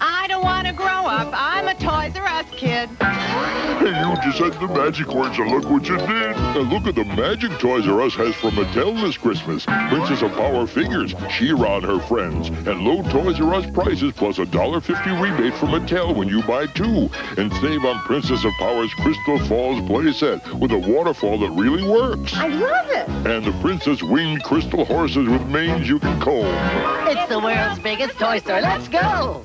I don't want to grow up. I'm kid. Hey, you just said the magic words, and look what you did. And look at the magic Toys R Us has for Mattel this Christmas. Princess of Power figures, She-Ra and her friends, and low Toys R Us prices plus a $1.50 rebate from Mattel when you buy two. And save on Princess of Power's Crystal Falls playset with a waterfall that really works. I love it. And the Princess Winged Crystal Horses with manes you can comb. It's the world's biggest toy store. Let's go!